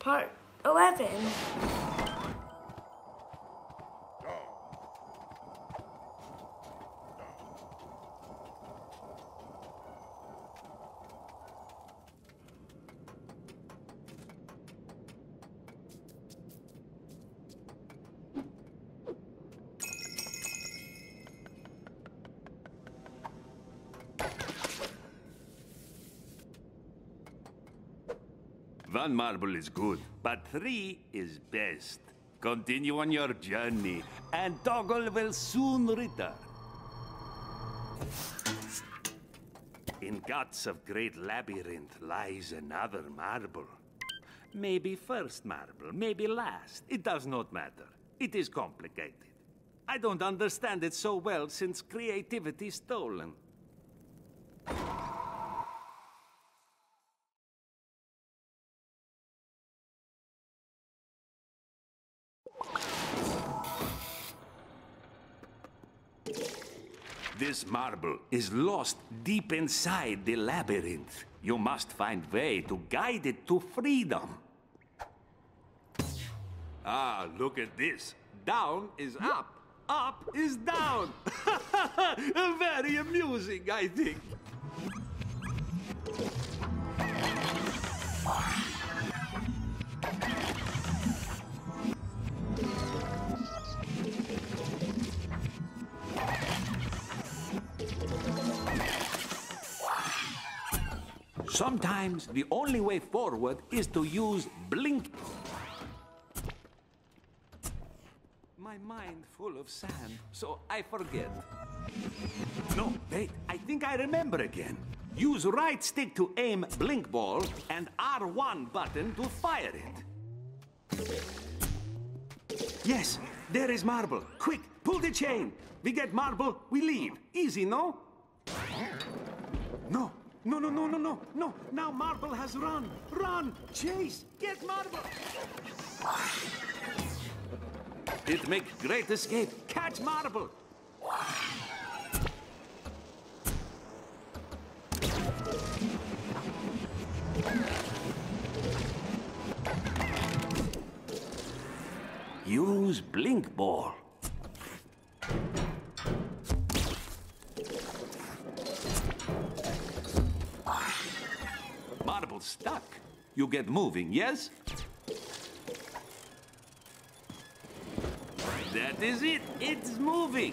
Part 11. One marble is good, but three is best. Continue on your journey, and Toggle will soon return. In guts of great labyrinth lies another marble. Maybe first marble, maybe last. It does not matter. It is complicated. I don't understand it so well since creativity stolen. This marble is lost deep inside the labyrinth. You must find way to guide it to freedom. Ah, look at this. Down is up. Up is down. Very amusing, I think. Sometimes the only way forward is to use blink. My mind full of sand, so I forget. No, wait, I think I remember again. Use right stick to aim blink ball and R1 button to fire it. Yes, there is marble. Quick, pull the chain. We get marble, we leave. Easy, no? No, no, no, no, no, no, no. Now Marble has run. Run! Chase! Get Marble! It make great escape. Catch Marble! Use Blink Ball. Marble stuck. You get moving, yes? That is it. It's moving.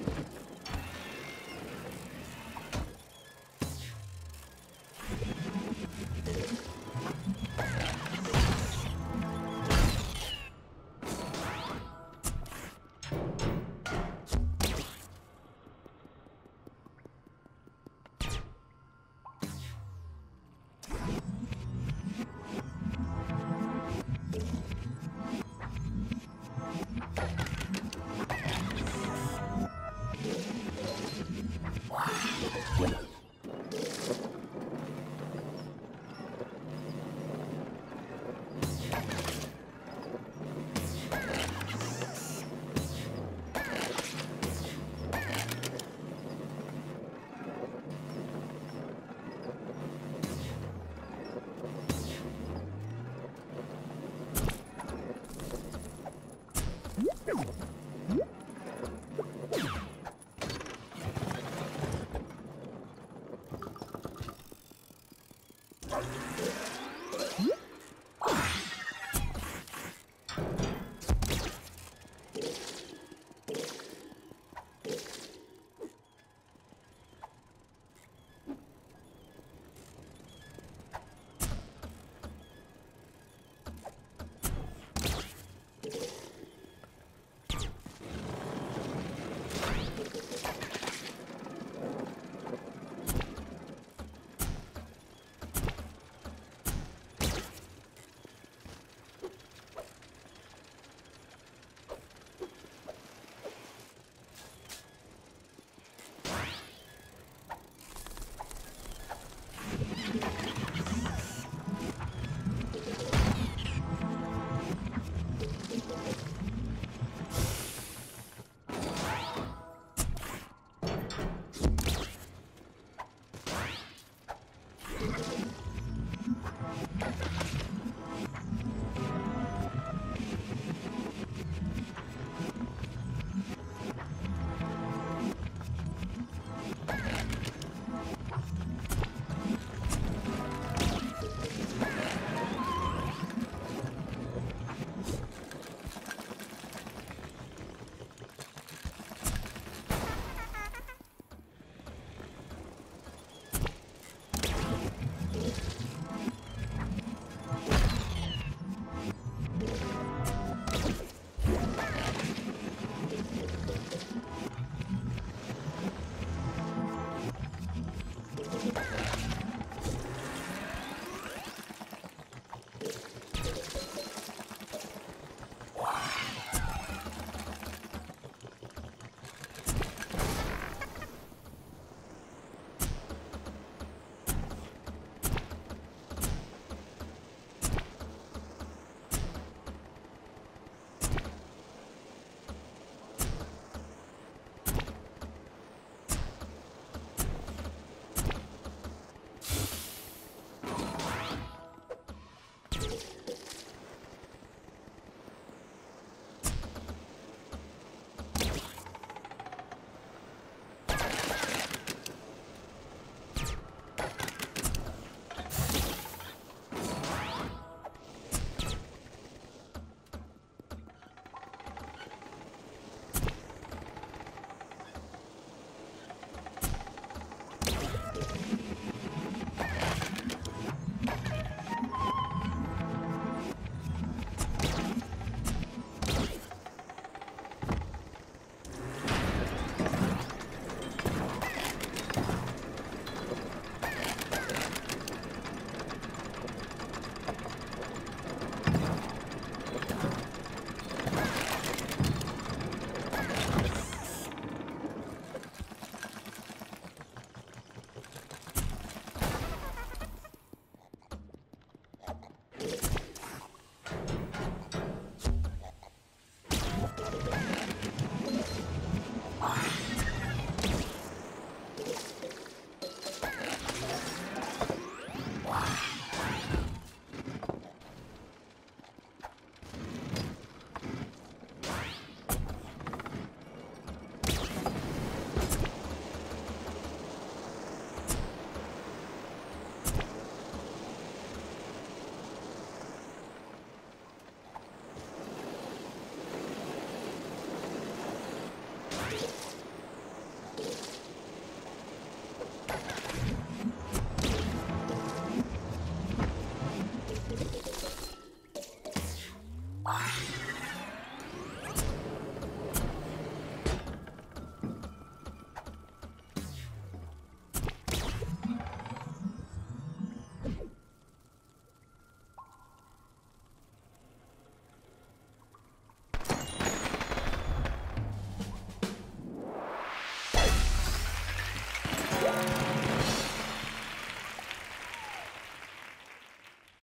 you